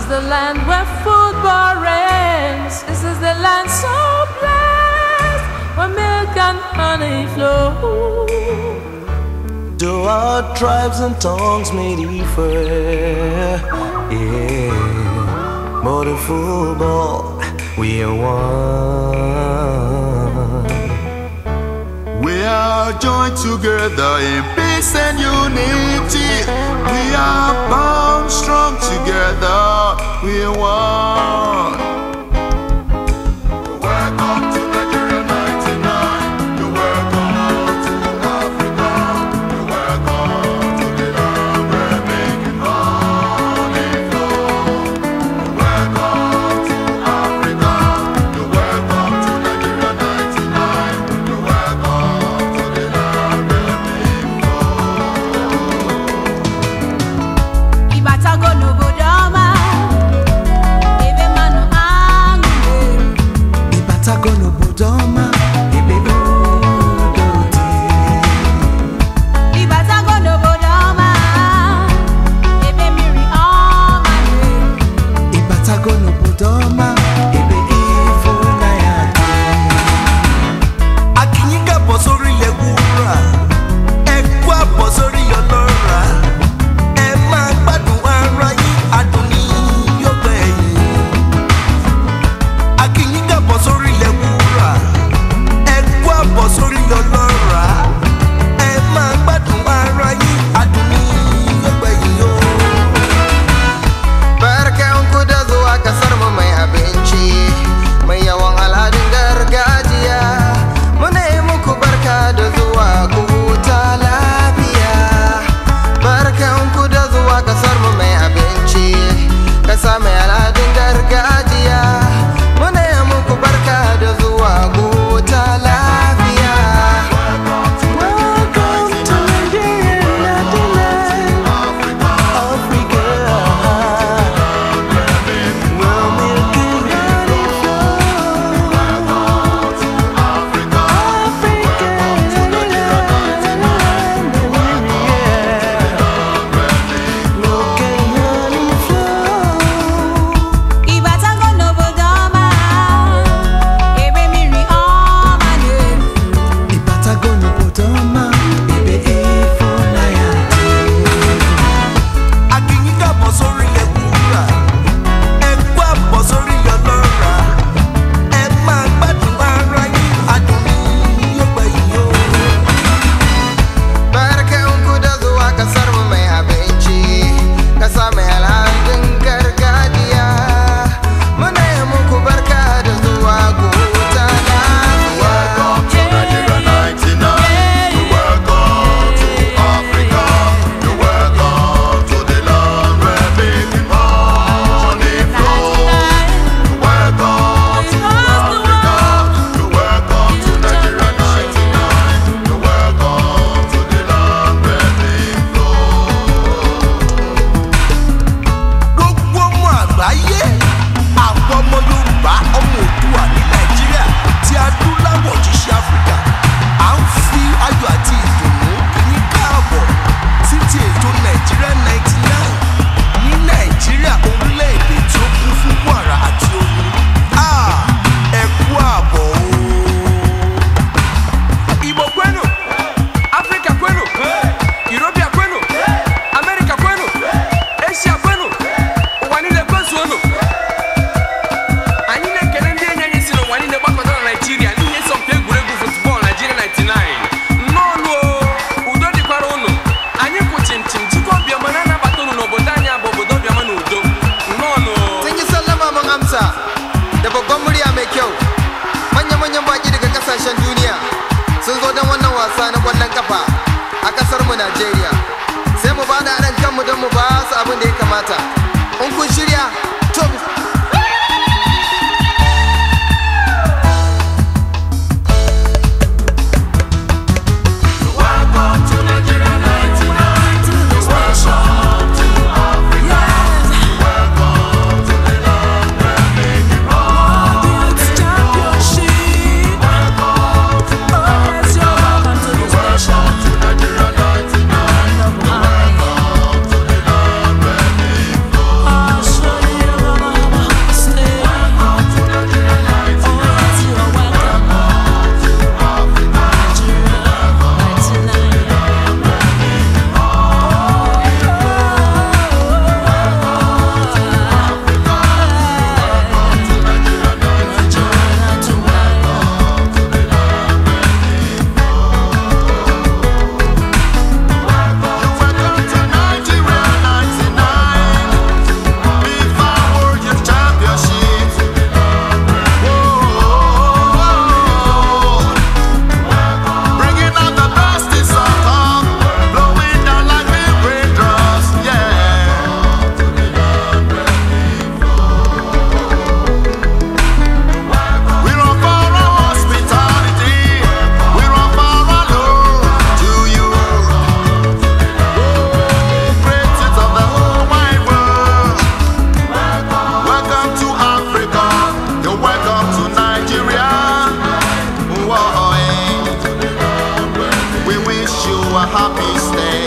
is the land where football reigns. This is the land so blessed where milk and honey flow. Do our tribes and tongues meet differ, yeah, but in football we are one. We are joined together in peace and unity. wasa na ƙwallon kafa a ƙasar mu Najeriya. Sai mu ba da ran kanmu don mu ba su abin da ya kamata. In kun shirya to happy stay.